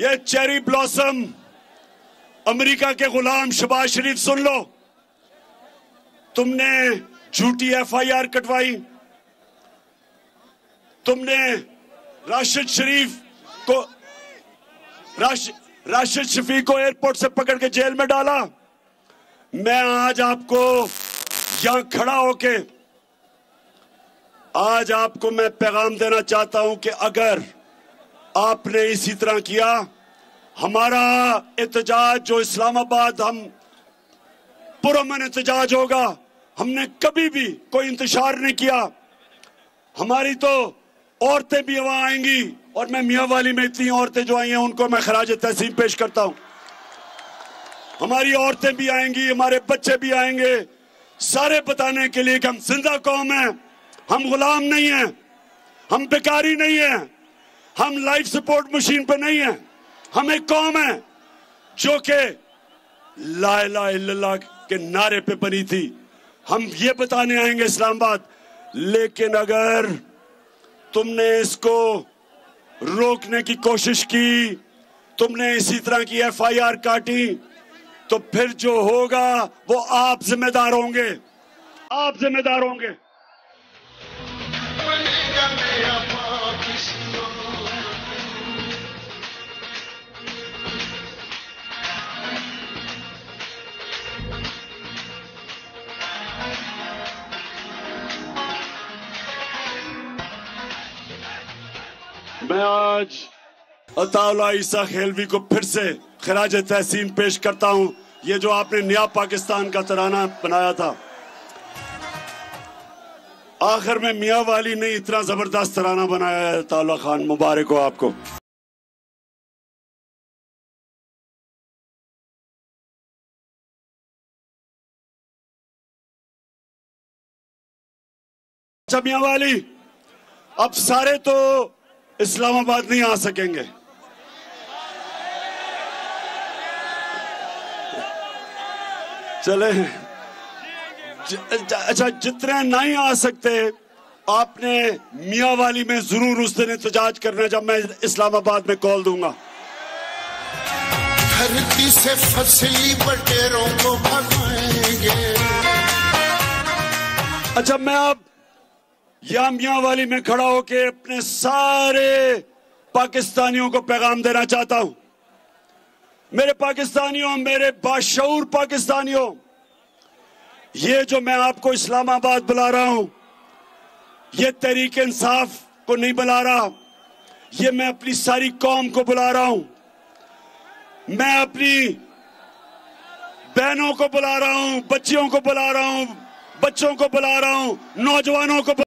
ये cherry blossom America के गुलाम शबाज शरीफ सुन लो। तुमने झूठी एफआईआर कटवाई। तुमने राशिद शरीफ को राश, राशिद शफीक को एयरपोर्ट से पकड़ के जेल में डाला। मैं आज आपको यहाँ खड़ा होके आज आपको मैं पैगाम देना चाहता हूँ कि अगर आपने इसी तरह किया। हमारा एहतजाज जो इस्लामाबाद हम पुरमन एहतजाज होगा, हमने कभी भी कोई इंतज़ार नहीं किया। हमारी तो औरतें भी वहाँ आएँगी और मैं मियाँ वाली में इतनी औरतें जो आई हैं, उनको मैं खराज तहसीन पेश करता हूँ। हमारी औरतें भी आएँगी, हमारे बच्चे भी आएँगे। सारे बताने के लिए कि हम ज़िंदा कौम हैं, हम गुलाम नहीं हैं, हम बेकारी नहीं हैं। हम लाइफ सपोर्ट मशीन पे नहीं है। हम एक कौम है जो कि ला इल्लल्लाह के नारे पे बनी थी। हम ये बताने आएँगे इस्लामाबाद, लेकिन अगर तुमने इसको रोकने की कोशिश की, तुमने इसी तरह की एफआईआर काटी तो फिर जो होगा वो आप जिम्मेदार होंगे। आप जिम्मेदार होंगे। मैं आज अताउला ईसा खेलवी को फिर से खराज तहसीन पेश करता हूँ। ये जो आपने नया पाकिस्तान का तराना बनाया था। आखिर में मियाँ वाली ने इतना ज़बरदस्त तराना बनाया है ताउला खान, मुबारक हो आपको। अच्छा मियाँ वाली, अब सारे तो इस्लामाबाद नहीं आ सकेंगे। चले। अच्छा जितने नहीं आ सकते आपने मियाँ वाली में ज़रूर उस दिन एहतजाज करना जब मैं इस्लामाबाद में कॉल दूँगा। धरती से फसली बटेरों को भगाएँगे। अच्छा मैं अब यहाँ मियाँ वाली में खड़ा होके अपने सारे पाकिस्तानियों को पैगाम देना चाहता हूँ। मेरे पाकिस्तानियों, मेरे बाशूर पाकिस्तानियों, ये जो मैं आपको इस्लामाबाद बुला रहा हूँ, ये तहरीक इंसाफ को नहीं बुला रहा, ये मैं अपनी सारी कौम को बुला रहा हूँ, मैं अपनी बहनों को बुला रहा हूँ, बच्चियों को बुला रहा हूँ, बच्चों को बुला रहा हूँ, नौजवानों को